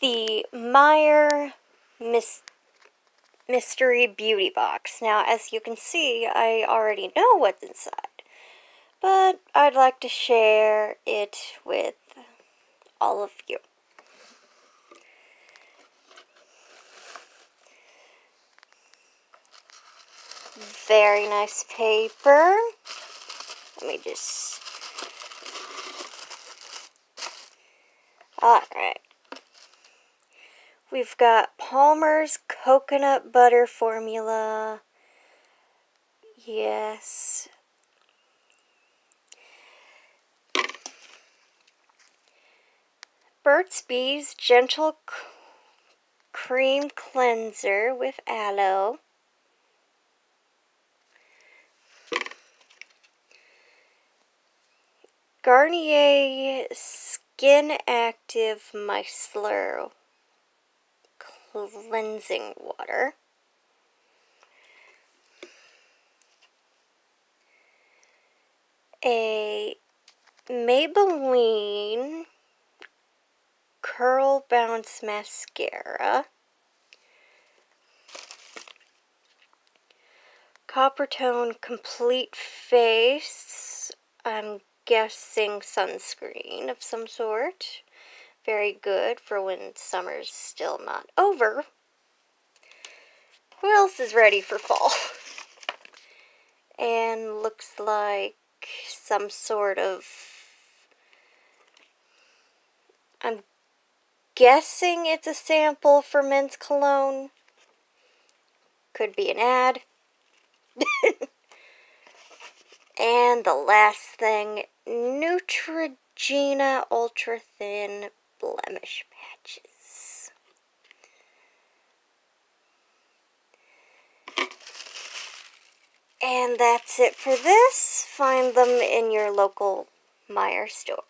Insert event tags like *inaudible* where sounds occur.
the Meijer Mis- Mystery Beauty Box. Now, as you can see, I already know what's inside, but I'd like to share it with all of you. Very nice paper. Let me just. Alright. We've got Palmer's coconut butter formula. Yes. Burt's Bees Gentle Cream Cleanser with Aloe. Garnier Skin Active Micellar Cleansing Water. A Maybelline Curl Bounce Mascara. Coppertone Complete Face. I'm guessing sunscreen of some sort. Very good for when summer's still not over. Who else is ready for fall? *laughs* and looks like some sort of. I'm guessing it's a sample for men's cologne. Could be an ad. *laughs* and the last thing, Neutrogena Ultra Thin Blemish Patches. And that's it for this. Find them in your local Meijer stores.